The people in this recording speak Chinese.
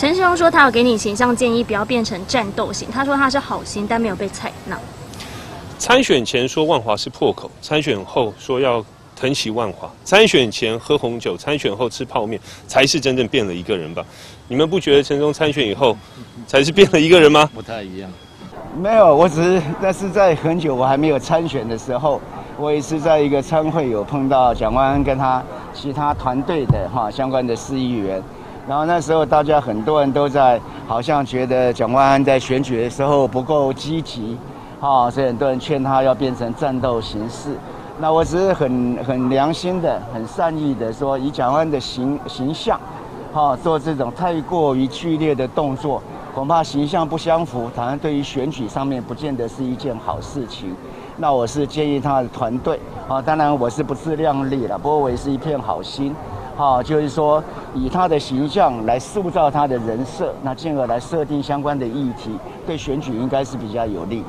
陈世荣说他有给你形象建议，不要变成战斗型。他说他是好心，但没有被采纳。参选前说万华是破口，参选后说要疼惜万华。参选前喝红酒，参选后吃泡面，才是真正变了一个人吧？你们不觉得陈忠参选以后才是变了一个人吗？不太一样。没有，我只是那是在很久我还没有参选的时候，我也是在一个参会有碰到蒋万安跟他其他团队的哈相关的市议员，然后那时候大家很多人都在好像觉得蒋万安在选举的时候不够积极，哈，所以很多人劝他要变成战斗形式。那我只是很很良心的、很善意的说，以蒋万安的形形象，哈，做这种太过于剧烈的动作。恐怕形象不相符，好像对于选举上面不见得是一件好事情。那我是建议他的团队啊，当然我是不自量力了，不过我也是一片好心，啊，就是说以他的形象来塑造他的人设，那进而来设定相关的议题，对选举应该是比较有利。